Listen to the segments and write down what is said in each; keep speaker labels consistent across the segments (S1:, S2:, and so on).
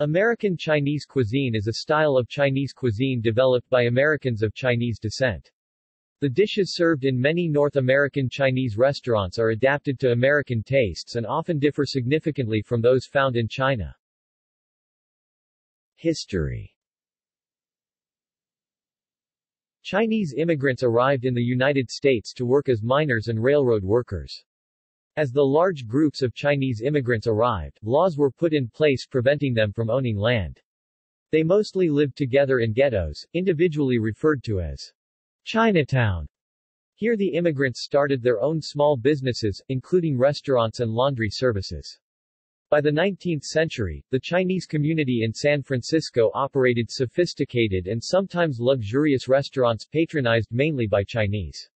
S1: American Chinese cuisine is a style of Chinese cuisine developed by Americans of Chinese descent. The dishes served in many North American Chinese restaurants are adapted to American tastes and often differ significantly from those found in China. History Chinese immigrants arrived in the United States to work as miners and railroad workers. As the large groups of Chinese immigrants arrived, laws were put in place preventing them from owning land. They mostly lived together in ghettos, individually referred to as Chinatown. Here the immigrants started their own small businesses, including restaurants and laundry services. By the 19th century, the Chinese community in San Francisco operated sophisticated and sometimes luxurious restaurants patronized mainly by Chinese.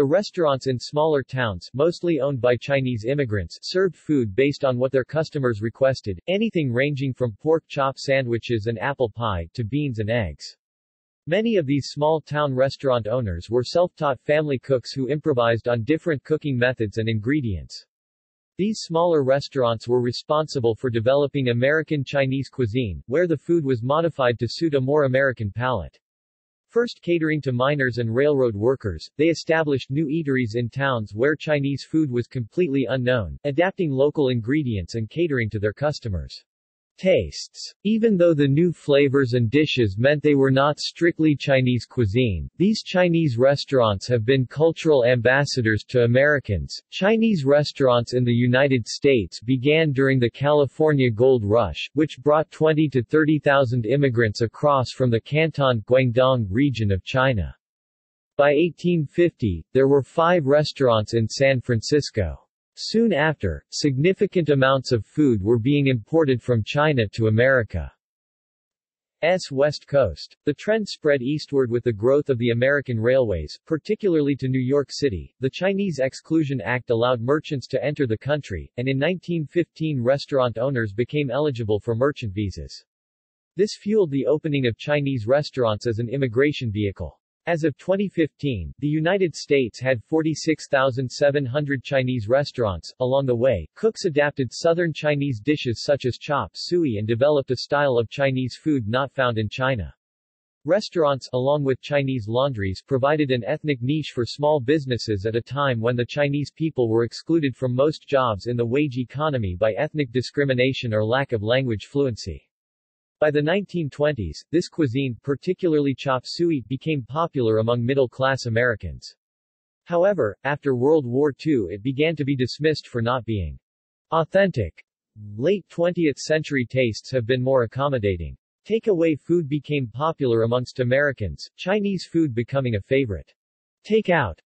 S1: The restaurants in smaller towns, mostly owned by Chinese immigrants, served food based on what their customers requested, anything ranging from pork chop sandwiches and apple pie to beans and eggs. Many of these small-town restaurant owners were self-taught family cooks who improvised on different cooking methods and ingredients. These smaller restaurants were responsible for developing American Chinese cuisine, where the food was modified to suit a more American palate. First catering to miners and railroad workers, they established new eateries in towns where Chinese food was completely unknown, adapting local ingredients and catering to their customers tastes. Even though the new flavors and dishes meant they were not strictly Chinese cuisine, these Chinese restaurants have been cultural ambassadors to Americans. Chinese restaurants in the United States began during the California Gold Rush, which brought 20 to 30,000 immigrants across from the Canton, Guangdong region of China. By 1850, there were five restaurants in San Francisco. Soon after, significant amounts of food were being imported from China to America. S west coast. The trend spread eastward with the growth of the American railways, particularly to New York City. The Chinese Exclusion Act allowed merchants to enter the country, and in 1915 restaurant owners became eligible for merchant visas. This fueled the opening of Chinese restaurants as an immigration vehicle. As of 2015, the United States had 46,700 Chinese restaurants. Along the way, cooks adapted southern Chinese dishes such as chop suey and developed a style of Chinese food not found in China. Restaurants, along with Chinese laundries, provided an ethnic niche for small businesses at a time when the Chinese people were excluded from most jobs in the wage economy by ethnic discrimination or lack of language fluency. By the 1920s, this cuisine, particularly chop suey, became popular among middle-class Americans. However, after World War II it began to be dismissed for not being authentic. Late 20th century tastes have been more accommodating. Takeaway food became popular amongst Americans, Chinese food becoming a favorite. Takeout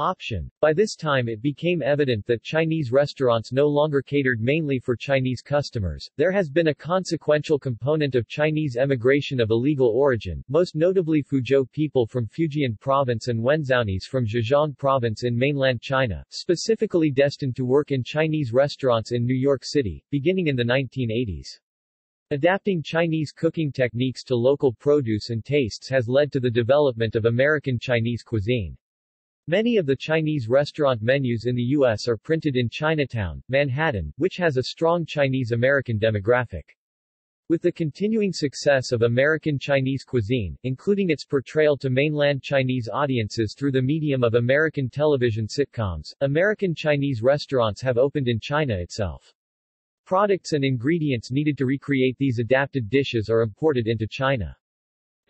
S1: option. By this time it became evident that Chinese restaurants no longer catered mainly for Chinese customers. There has been a consequential component of Chinese emigration of illegal origin, most notably Fuzhou people from Fujian province and Wenzhounese from Zhejiang province in mainland China, specifically destined to work in Chinese restaurants in New York City, beginning in the 1980s. Adapting Chinese cooking techniques to local produce and tastes has led to the development of American Chinese cuisine. Many of the Chinese restaurant menus in the U.S. are printed in Chinatown, Manhattan, which has a strong Chinese-American demographic. With the continuing success of American Chinese cuisine, including its portrayal to mainland Chinese audiences through the medium of American television sitcoms, American Chinese restaurants have opened in China itself. Products and ingredients needed to recreate these adapted dishes are imported into China.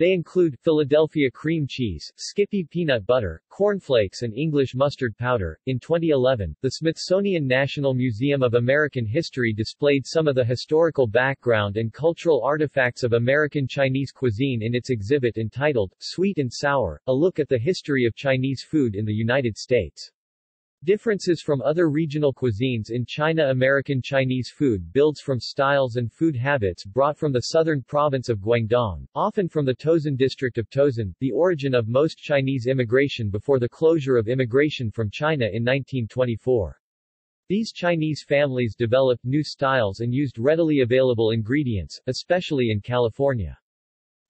S1: They include, Philadelphia cream cheese, Skippy peanut butter, cornflakes and English mustard powder. In 2011, the Smithsonian National Museum of American History displayed some of the historical background and cultural artifacts of American Chinese cuisine in its exhibit entitled, Sweet and Sour, A Look at the History of Chinese Food in the United States. Differences from other regional cuisines in China American Chinese food builds from styles and food habits brought from the southern province of Guangdong, often from the Tozan district of Tozan, the origin of most Chinese immigration before the closure of immigration from China in 1924. These Chinese families developed new styles and used readily available ingredients, especially in California.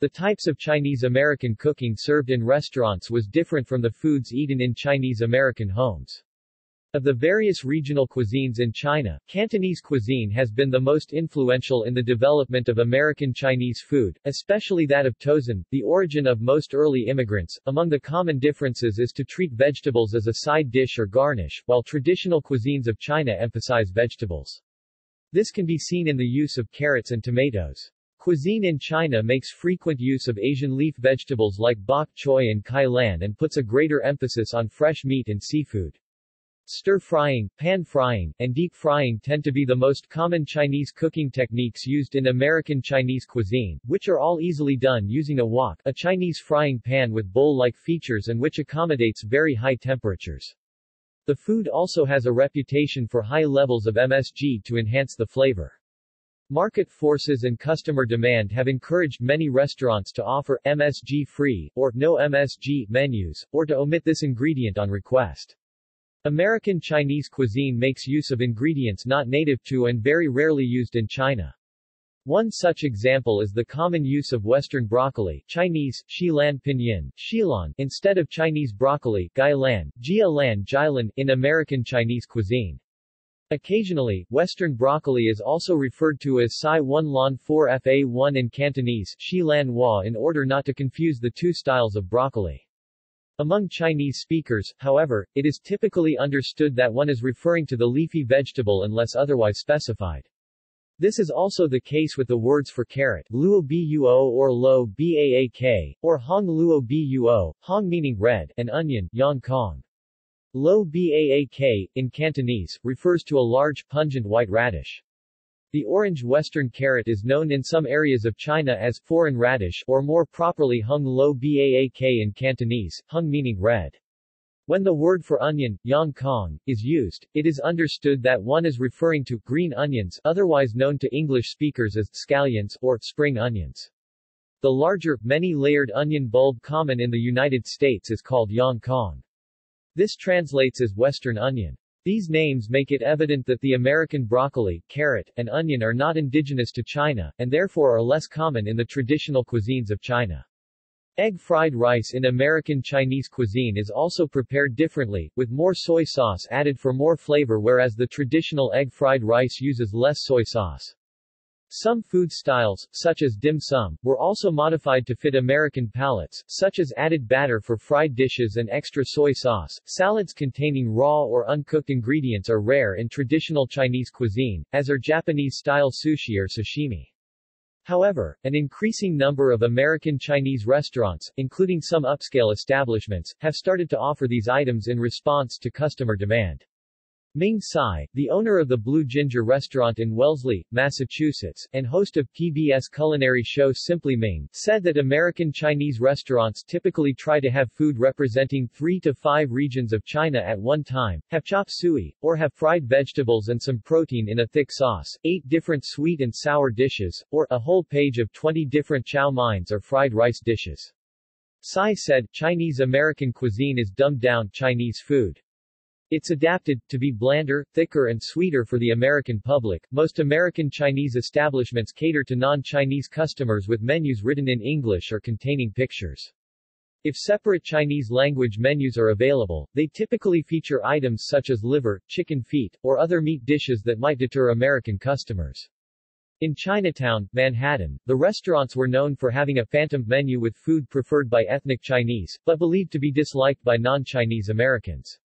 S1: The types of Chinese American cooking served in restaurants was different from the foods eaten in Chinese American homes. Of the various regional cuisines in China, Cantonese cuisine has been the most influential in the development of American Chinese food, especially that of Tozan, the origin of most early immigrants. Among the common differences is to treat vegetables as a side dish or garnish, while traditional cuisines of China emphasize vegetables. This can be seen in the use of carrots and tomatoes. Cuisine in China makes frequent use of Asian leaf vegetables like bok choy and kai lan and puts a greater emphasis on fresh meat and seafood. Stir-frying, pan-frying, and deep-frying tend to be the most common Chinese cooking techniques used in American Chinese cuisine, which are all easily done using a wok, a Chinese frying pan with bowl-like features and which accommodates very high temperatures. The food also has a reputation for high levels of MSG to enhance the flavor. Market forces and customer demand have encouraged many restaurants to offer MSG-free, or no MSG, menus, or to omit this ingredient on request. American Chinese cuisine makes use of ingredients not native to and very rarely used in China. One such example is the common use of Western broccoli Chinese, Xilan pinyin, Xilan, instead of Chinese broccoli Gai Lan, Jia Lan Jilan, in American Chinese cuisine. Occasionally, Western broccoli is also referred to as Sai 1 Lan 4 Fa 1 in Cantonese Xilan Hua in order not to confuse the two styles of broccoli. Among Chinese speakers, however, it is typically understood that one is referring to the leafy vegetable unless otherwise specified. This is also the case with the words for carrot, luo buo or lo baak, or hong luo buo, hong meaning red, and onion, yang kong. Lo baak, in Cantonese, refers to a large pungent white radish. The orange western carrot is known in some areas of China as foreign radish or more properly hung lo baak in Cantonese, hung meaning red. When the word for onion, yang kong, is used, it is understood that one is referring to green onions otherwise known to English speakers as scallions or spring onions. The larger, many-layered onion bulb common in the United States is called yang kong. This translates as western onion. These names make it evident that the American broccoli, carrot, and onion are not indigenous to China, and therefore are less common in the traditional cuisines of China. Egg fried rice in American Chinese cuisine is also prepared differently, with more soy sauce added for more flavor whereas the traditional egg fried rice uses less soy sauce. Some food styles, such as dim sum, were also modified to fit American palates, such as added batter for fried dishes and extra soy sauce. Salads containing raw or uncooked ingredients are rare in traditional Chinese cuisine, as are Japanese-style sushi or sashimi. However, an increasing number of American Chinese restaurants, including some upscale establishments, have started to offer these items in response to customer demand. Ming Tsai, the owner of the Blue Ginger restaurant in Wellesley, Massachusetts, and host of PBS culinary show Simply Ming, said that American Chinese restaurants typically try to have food representing three to five regions of China at one time, have chop suey, or have fried vegetables and some protein in a thick sauce, eight different sweet and sour dishes, or a whole page of 20 different chow meins or fried rice dishes. Tsai said, Chinese American cuisine is dumbed down Chinese food. It's adapted, to be blander, thicker and sweeter for the American public. Most American Chinese establishments cater to non-Chinese customers with menus written in English or containing pictures. If separate Chinese language menus are available, they typically feature items such as liver, chicken feet, or other meat dishes that might deter American customers. In Chinatown, Manhattan, the restaurants were known for having a phantom menu with food preferred by ethnic Chinese, but believed to be disliked by non-Chinese Americans.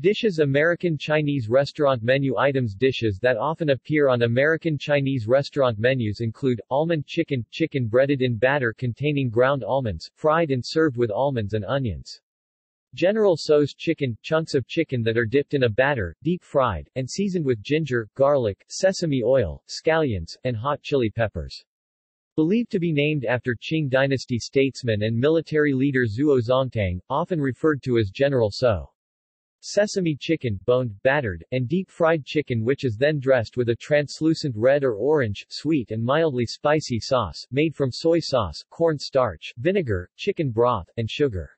S1: Dishes American Chinese restaurant menu items Dishes that often appear on American Chinese restaurant menus include, almond chicken, chicken breaded in batter containing ground almonds, fried and served with almonds and onions. General Tso's chicken, chunks of chicken that are dipped in a batter, deep fried, and seasoned with ginger, garlic, sesame oil, scallions, and hot chili peppers. Believed to be named after Qing dynasty statesman and military leader Zuo Zongtang, often referred to as General Tso. Sesame chicken, boned, battered, and deep-fried chicken which is then dressed with a translucent red or orange, sweet and mildly spicy sauce, made from soy sauce, corn starch, vinegar, chicken broth, and sugar.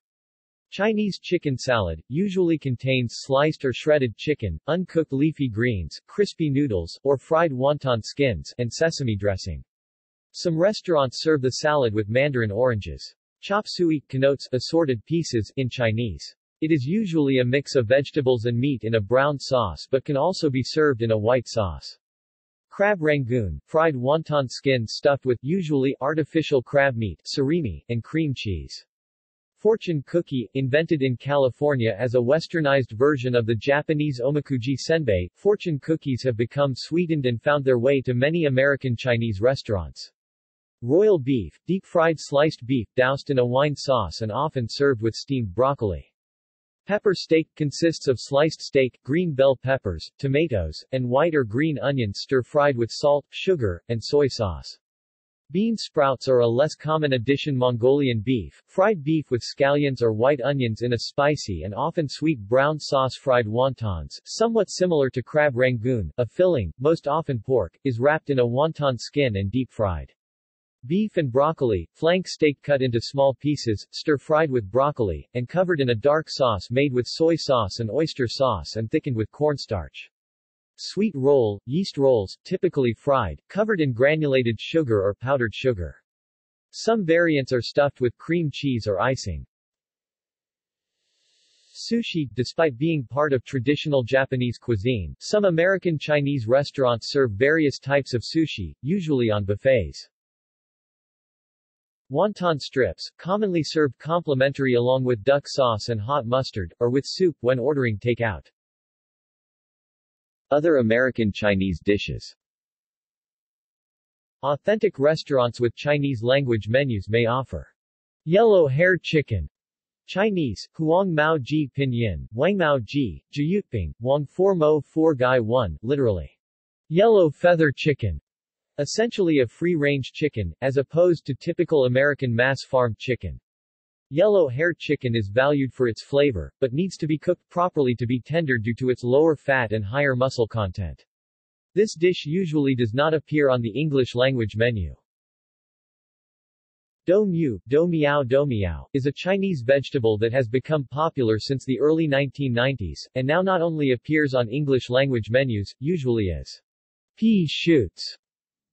S1: Chinese chicken salad, usually contains sliced or shredded chicken, uncooked leafy greens, crispy noodles, or fried wonton skins, and sesame dressing. Some restaurants serve the salad with mandarin oranges. Chop suey connotes assorted pieces in Chinese. It is usually a mix of vegetables and meat in a brown sauce but can also be served in a white sauce. Crab rangoon, fried wonton skin stuffed with usually artificial crab meat, surimi, and cream cheese. Fortune cookie, invented in California as a westernized version of the Japanese omikuji senbei, fortune cookies have become sweetened and found their way to many American Chinese restaurants. Royal beef, deep-fried sliced beef doused in a wine sauce and often served with steamed broccoli. Pepper steak consists of sliced steak, green bell peppers, tomatoes, and white or green onions stir-fried with salt, sugar, and soy sauce. Bean sprouts are a less common addition Mongolian beef, fried beef with scallions or white onions in a spicy and often sweet brown sauce fried wontons, somewhat similar to crab rangoon, a filling, most often pork, is wrapped in a wonton skin and deep-fried. Beef and broccoli, flank steak cut into small pieces, stir-fried with broccoli, and covered in a dark sauce made with soy sauce and oyster sauce and thickened with cornstarch. Sweet roll, yeast rolls, typically fried, covered in granulated sugar or powdered sugar. Some variants are stuffed with cream cheese or icing. Sushi, despite being part of traditional Japanese cuisine, some American Chinese restaurants serve various types of sushi, usually on buffets. Wonton strips, commonly served complimentary along with duck sauce and hot mustard, or with soup when ordering takeout. Other American Chinese dishes. Authentic restaurants with Chinese-language menus may offer. Yellow hair chicken, Chinese, Huang Mao Ji Pinyin, Wang Mao Ji, Jyutping, Wang 4 Mo 4 Gai 1, literally, yellow feather chicken, Essentially a free-range chicken, as opposed to typical American mass-farmed chicken. Yellow hair chicken is valued for its flavor, but needs to be cooked properly to be tender due to its lower fat and higher muscle content. This dish usually does not appear on the English language menu. Do mu, do miao do miao, is a Chinese vegetable that has become popular since the early 1990s, and now not only appears on English language menus, usually as pea shoots,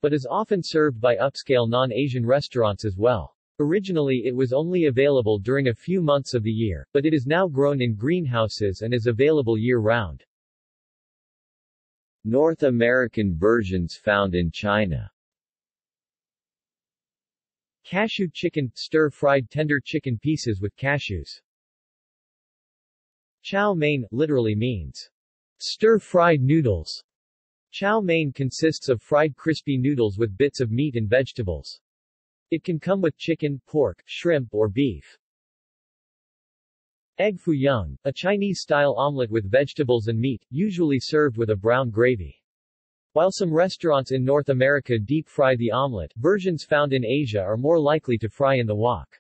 S1: but is often served by upscale non-Asian restaurants as well. Originally it was only available during a few months of the year, but it is now grown in greenhouses and is available year-round. North American versions found in China Cashew chicken, stir-fried tender chicken pieces with cashews. Chow mein, literally means stir-fried noodles. Chow mein consists of fried crispy noodles with bits of meat and vegetables. It can come with chicken, pork, shrimp or beef. Egg foo young, a Chinese-style omelette with vegetables and meat, usually served with a brown gravy. While some restaurants in North America deep-fry the omelette, versions found in Asia are more likely to fry in the wok.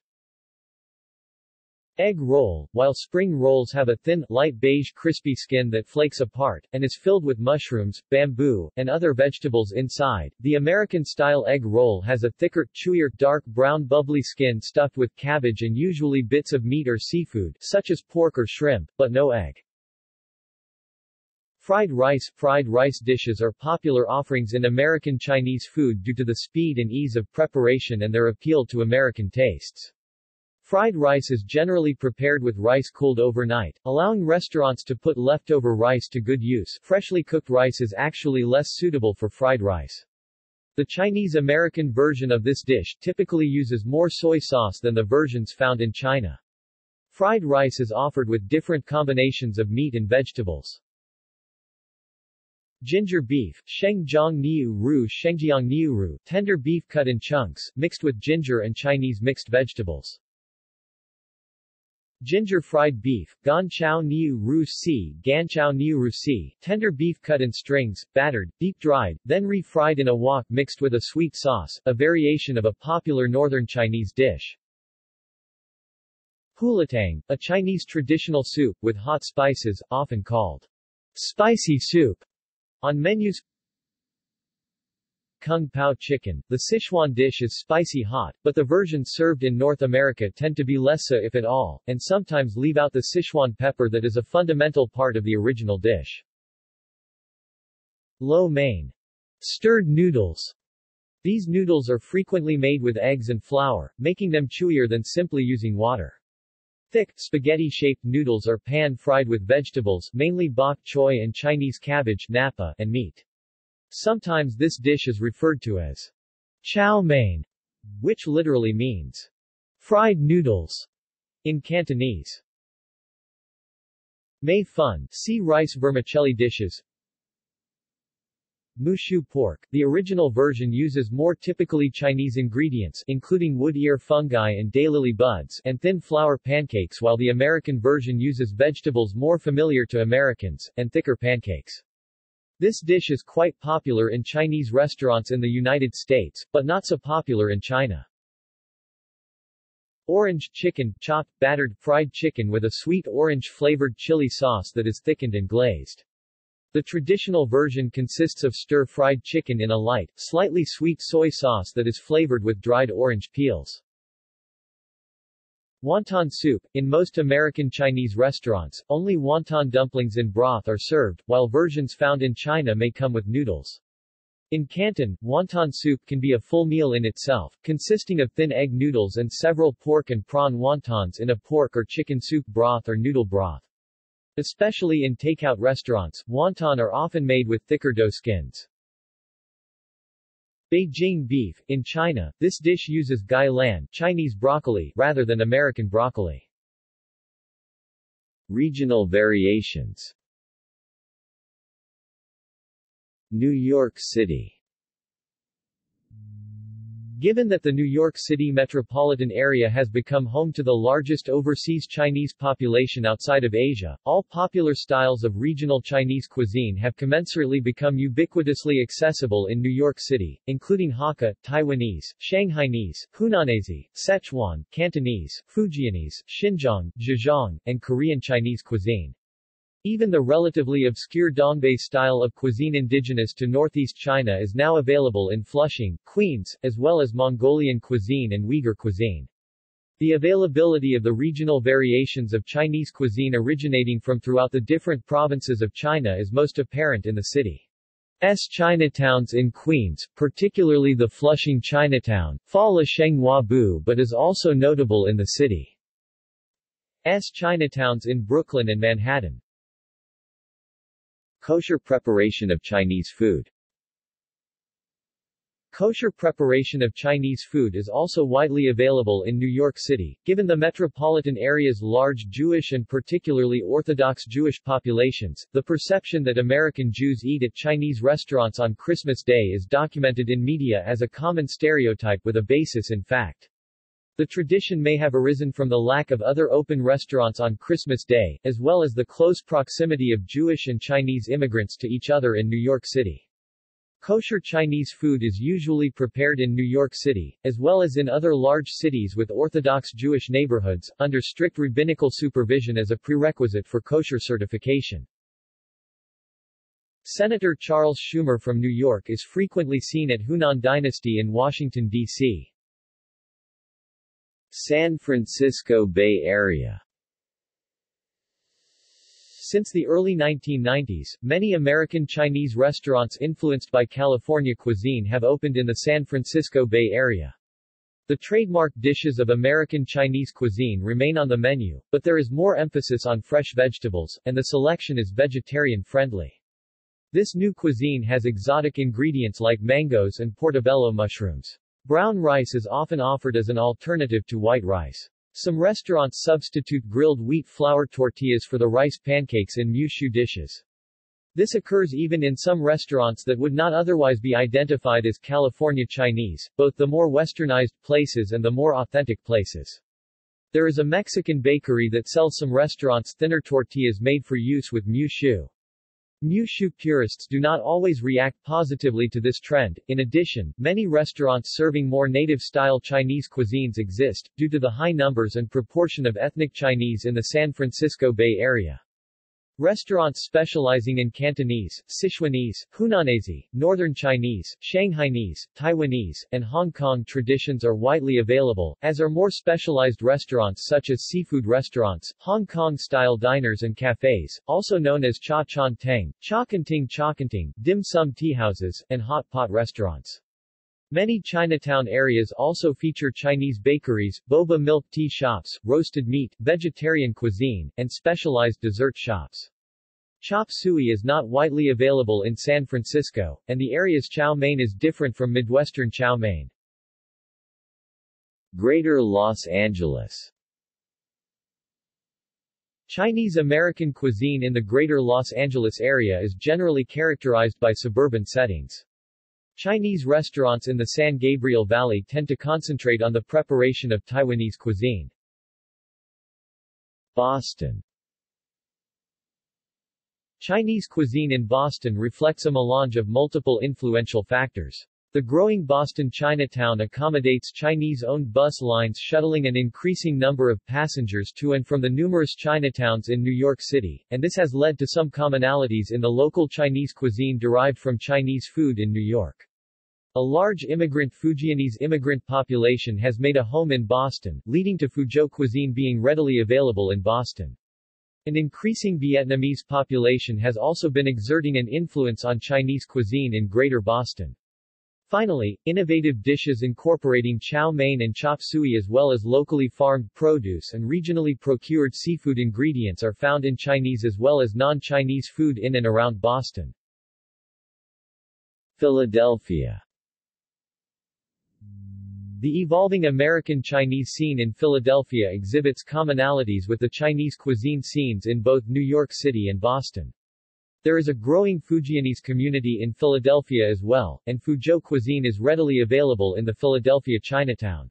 S1: Egg roll, while spring rolls have a thin, light beige crispy skin that flakes apart, and is filled with mushrooms, bamboo, and other vegetables inside, the American-style egg roll has a thicker, chewier, dark brown bubbly skin stuffed with cabbage and usually bits of meat or seafood, such as pork or shrimp, but no egg. Fried rice Fried rice dishes are popular offerings in American Chinese food due to the speed and ease of preparation and their appeal to American tastes. Fried rice is generally prepared with rice cooled overnight, allowing restaurants to put leftover rice to good use. Freshly cooked rice is actually less suitable for fried rice. The Chinese-American version of this dish typically uses more soy sauce than the versions found in China. Fried rice is offered with different combinations of meat and vegetables. Ginger beef, Shengjiang Niu Ru Shengjiang Niu Ru, tender beef cut in chunks, mixed with ginger and Chinese mixed vegetables. Ginger fried beef, Ganchao Niu Ru Si, Ganchao Niu Ru Si, tender beef cut in strings, battered, deep-dried, then re-fried in a wok mixed with a sweet sauce, a variation of a popular northern Chinese dish. Hulatang, a Chinese traditional soup, with hot spices, often called spicy soup, on menus Kung Pao chicken. The Sichuan dish is spicy hot, but the versions served in North America tend to be less so if at all, and sometimes leave out the Sichuan pepper that is a fundamental part of the original dish. Lo mein. Stirred noodles. These noodles are frequently made with eggs and flour, making them chewier than simply using water. Thick, spaghetti-shaped noodles are pan-fried with vegetables, mainly bok choy and Chinese cabbage napa, and meat. Sometimes this dish is referred to as chow mein, which literally means fried noodles in Cantonese. Mei fun, see rice vermicelli dishes, Mushu pork. The original version uses more typically Chinese ingredients including wood ear fungi and daylily buds and thin flour pancakes while the American version uses vegetables more familiar to Americans, and thicker pancakes. This dish is quite popular in Chinese restaurants in the United States, but not so popular in China. Orange chicken, chopped, battered, fried chicken with a sweet orange-flavored chili sauce that is thickened and glazed. The traditional version consists of stir-fried chicken in a light, slightly sweet soy sauce that is flavored with dried orange peels. Wonton soup. In most American Chinese restaurants, only wonton dumplings in broth are served, while versions found in China may come with noodles. In Canton, wonton soup can be a full meal in itself, consisting of thin egg noodles and several pork and prawn wontons in a pork or chicken soup broth or noodle broth. Especially in takeout restaurants, wonton are often made with thicker dough skins. Beijing beef. In China, this dish uses gai lan Chinese broccoli rather than American broccoli. Regional variations New York City Given that the New York City metropolitan area has become home to the largest overseas Chinese population outside of Asia, all popular styles of regional Chinese cuisine have commensurately become ubiquitously accessible in New York City, including Hakka, Taiwanese, Shanghainese, Hunanese, Sichuan, Cantonese, Fujianese, Xinjiang, Zhejiang, and Korean Chinese cuisine. Even the relatively obscure Dongbei style of cuisine indigenous to northeast China is now available in Flushing, Queens, as well as Mongolian cuisine and Uyghur cuisine. The availability of the regional variations of Chinese cuisine originating from throughout the different provinces of China is most apparent in the city's Chinatowns in Queens, particularly the Flushing Chinatown, Fa La Sheng Bu but is also notable in the city's Chinatowns in Brooklyn and Manhattan. Kosher preparation of Chinese food Kosher preparation of Chinese food is also widely available in New York City, given the metropolitan area's large Jewish and particularly Orthodox Jewish populations. The perception that American Jews eat at Chinese restaurants on Christmas Day is documented in media as a common stereotype with a basis in fact. The tradition may have arisen from the lack of other open restaurants on Christmas Day, as well as the close proximity of Jewish and Chinese immigrants to each other in New York City. Kosher Chinese food is usually prepared in New York City, as well as in other large cities with Orthodox Jewish neighborhoods, under strict rabbinical supervision as a prerequisite for kosher certification. Senator Charles Schumer from New York is frequently seen at Hunan Dynasty in Washington, D.C. San Francisco Bay Area Since the early 1990s, many American Chinese restaurants influenced by California cuisine have opened in the San Francisco Bay Area. The trademark dishes of American Chinese cuisine remain on the menu, but there is more emphasis on fresh vegetables, and the selection is vegetarian-friendly. This new cuisine has exotic ingredients like mangoes and portobello mushrooms. Brown rice is often offered as an alternative to white rice. Some restaurants substitute grilled wheat flour tortillas for the rice pancakes in mushu dishes. This occurs even in some restaurants that would not otherwise be identified as California Chinese, both the more westernized places and the more authentic places. There is a Mexican bakery that sells some restaurants thinner tortillas made for use with mushu. Mushu purists do not always react positively to this trend. In addition, many restaurants serving more native-style Chinese cuisines exist, due to the high numbers and proportion of ethnic Chinese in the San Francisco Bay Area. Restaurants specializing in Cantonese, Sichuanese, Hunanese, Northern Chinese, Shanghainese, Taiwanese, and Hong Kong traditions are widely available, as are more specialized restaurants such as seafood restaurants, Hong Kong-style diners and cafes, also known as Cha Chan Teng, Cha Ting Cha Ting, dim sum teahouses, and hot pot restaurants. Many Chinatown areas also feature Chinese bakeries, boba milk tea shops, roasted meat, vegetarian cuisine, and specialized dessert shops. Chop suey is not widely available in San Francisco, and the area's chow mein is different from Midwestern chow mein. Greater Los Angeles Chinese American cuisine in the Greater Los Angeles area is generally characterized by suburban settings. Chinese restaurants in the San Gabriel Valley tend to concentrate on the preparation of Taiwanese cuisine. Boston Chinese cuisine in Boston reflects a melange of multiple influential factors. The growing Boston Chinatown accommodates Chinese-owned bus lines shuttling an increasing number of passengers to and from the numerous Chinatowns in New York City, and this has led to some commonalities in the local Chinese cuisine derived from Chinese food in New York. A large immigrant Fujianese immigrant population has made a home in Boston, leading to Fuzhou cuisine being readily available in Boston. An increasing Vietnamese population has also been exerting an influence on Chinese cuisine in Greater Boston. Finally, innovative dishes incorporating chow mein and chop suey as well as locally farmed produce and regionally procured seafood ingredients are found in Chinese as well as non-Chinese food in and around Boston. Philadelphia the evolving American-Chinese scene in Philadelphia exhibits commonalities with the Chinese cuisine scenes in both New York City and Boston. There is a growing Fujianese community in Philadelphia as well, and Fuzhou cuisine is readily available in the Philadelphia Chinatown.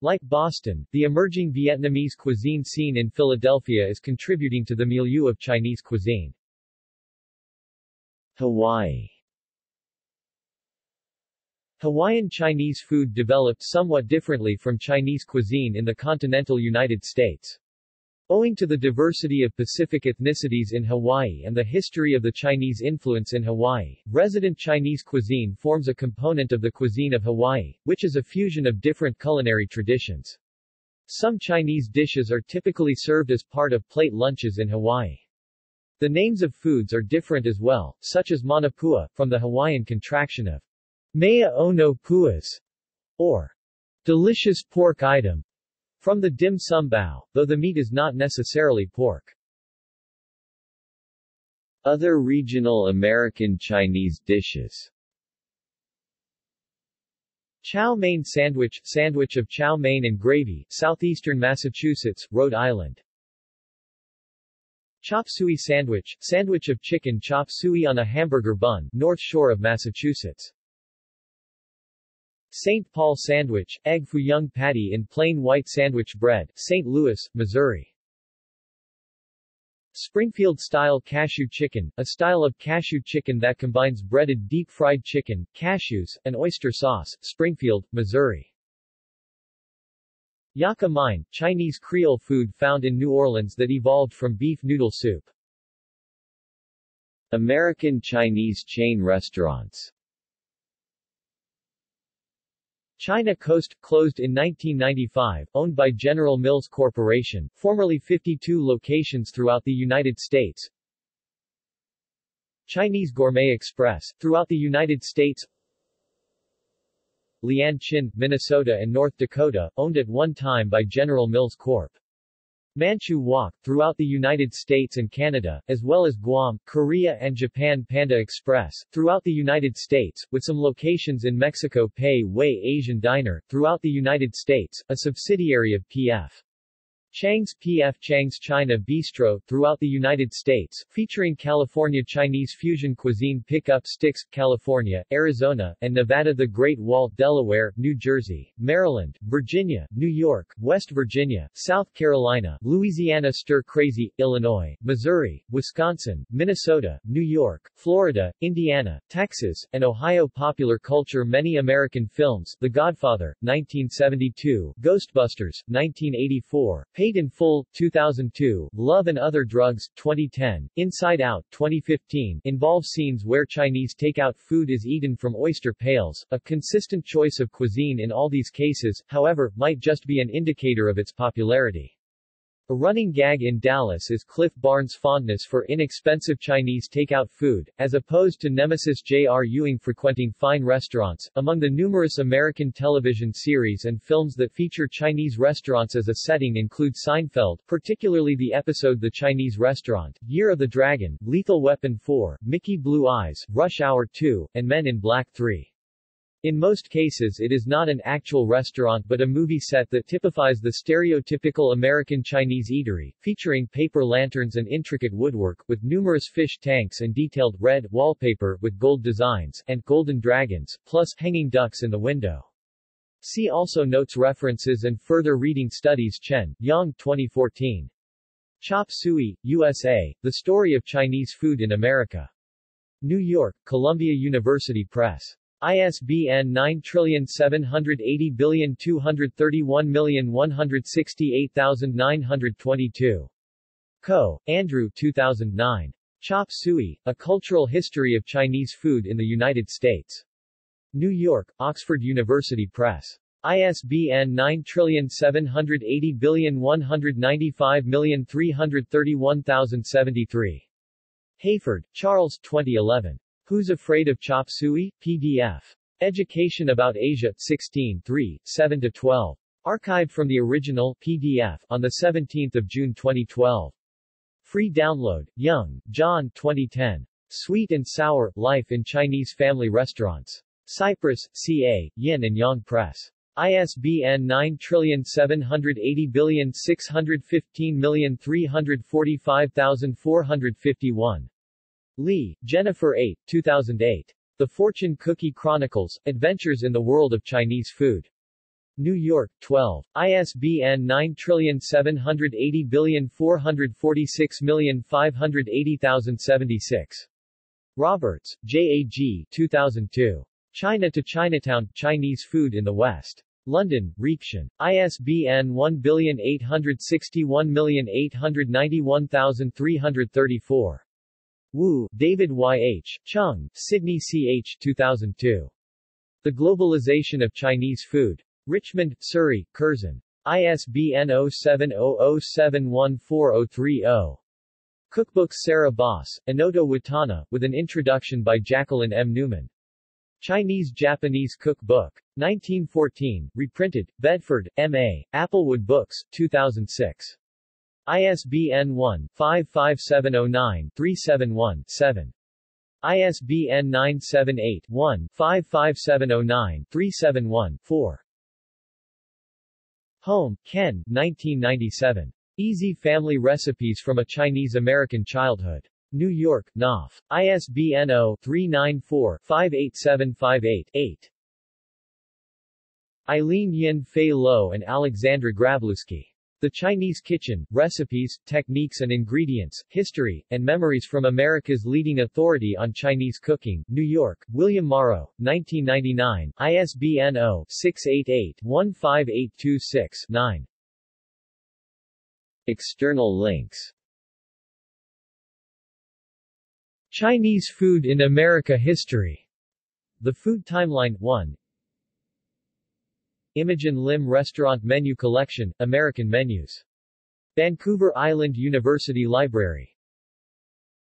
S1: Like Boston, the emerging Vietnamese cuisine scene in Philadelphia is contributing to the milieu of Chinese cuisine. Hawaii Hawaiian Chinese food developed somewhat differently from Chinese cuisine in the continental United States. Owing to the diversity of Pacific ethnicities in Hawaii and the history of the Chinese influence in Hawaii, resident Chinese cuisine forms a component of the cuisine of Hawaii, which is a fusion of different culinary traditions. Some Chinese dishes are typically served as part of plate lunches in Hawaii. The names of foods are different as well, such as manapua, from the Hawaiian contraction of Mea ono puas, or delicious pork item, from the dim sum bao, though the meat is not necessarily pork. Other regional American Chinese dishes Chow mein sandwich, sandwich of chow mein and gravy, southeastern Massachusetts, Rhode Island. Chop suey sandwich, sandwich of chicken chop suey on a hamburger bun, North Shore of Massachusetts. St. Paul Sandwich, egg foo young patty in plain white sandwich bread, St. Louis, Missouri. Springfield-style cashew chicken, a style of cashew chicken that combines breaded deep-fried chicken, cashews, and oyster sauce, Springfield, Missouri. Yaka mein, Chinese Creole food found in New Orleans that evolved from beef noodle soup. American Chinese chain restaurants China Coast, closed in 1995, owned by General Mills Corporation, formerly 52 locations throughout the United States. Chinese Gourmet Express, throughout the United States. Leeann Chin, Minnesota and North Dakota, owned at one time by General Mills Corp. Manchu Wok, throughout the United States and Canada, as well as Guam, Korea and Japan Panda Express, throughout the United States, with some locations in Mexico Pei Wei Asian Diner, throughout the United States, a subsidiary of P.F. Chang's P.F. Chang's China Bistro, throughout the United States, featuring California Chinese fusion cuisine Pick-Up Sticks, California, Arizona, and Nevada The Great Wall, Delaware, New Jersey, Maryland, Virginia, New York, West Virginia, South Carolina, Louisiana Stir Crazy, Illinois, Missouri, Wisconsin, Minnesota, New York, Florida, Indiana, Texas, and Ohio Popular culture Many American films The Godfather, 1972, Ghostbusters, 1984, Paid in Full, 2002, Love and Other Drugs, 2010, Inside Out, 2015, involve scenes where Chinese takeout food is eaten from oyster pails. A consistent choice of cuisine in all these cases, however, might just be an indicator of its popularity. A running gag in Dallas is Cliff Barnes' fondness for inexpensive Chinese takeout food, as opposed to nemesis J.R. Ewing frequenting fine restaurants. Among the numerous American television series and films that feature Chinese restaurants as a setting include Seinfeld, particularly the episode The Chinese Restaurant, Year of the Dragon, Lethal Weapon 4, Mickey Blue Eyes, Rush Hour 2, and Men in Black 3. In most cases it is not an actual restaurant but a movie set that typifies the stereotypical American Chinese eatery, featuring paper lanterns and intricate woodwork, with numerous fish tanks and detailed, red, wallpaper with gold designs, and golden dragons, plus hanging ducks in the window. See also Notes References and Further Reading Studies Chen, Yong 2014. Chop Suey, USA, The Story of Chinese Food in America. New York, Columbia University Press. ISBN 9780231168922. Coe. Andrew 2009. Chop Suey, A Cultural History of Chinese Food in the United States. New York, Oxford University Press. ISBN 9780195331073. Hayford, Charles 2011. Who's Afraid of Chop Suey? PDF. Education About Asia, 16 3, 7-12. Archived from the original PDF on 17 June 2012. Free download, Young, John 2010. Sweet and Sour, Life in Chinese Family Restaurants. Cypress, CA, Yin and Yang Press. ISBN 9780615345451. Lee, Jennifer 8, 2008. The Fortune Cookie Chronicles, Adventures in the World of Chinese Food. New York, 12. ISBN 9780446580076. Roberts, J. A. G. 2002. China to Chinatown, Chinese Food in the West. London, Reaktion. ISBN 1861891334. Wu, David Y. H., Chung, Sidney C. H. 2002. The Globalization of Chinese Food. Richmond, Surrey, Curzon. ISBN 0700714030. Cookbooks Sarah Boss, Onoto Watanna, with an introduction by Jacqueline M. Newman. Chinese-Japanese Cookbook. 1914, reprinted, Bedford, M.A., Applewood Books, 2006. ISBN 1-55709-371-7. ISBN 978-1-55709-371-4. Hom, Ken, 1997. Easy Family Recipes from a Chinese-American Childhood. New York, Knopf. ISBN 0-394-58758-8. Eileen Yin Fei Lo and Alexandra Grabluski. The Chinese Kitchen, Recipes, Techniques and Ingredients, History, and Memories from America's Leading Authority on Chinese Cooking, New York, William Morrow, 1999, ISBN 0-688-15826-9. External links. Chinese Food in America History. The Food Timeline 1 Imogen Lim Restaurant Menu Collection, American Menus. Vancouver Island University Library